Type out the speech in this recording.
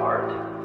heart.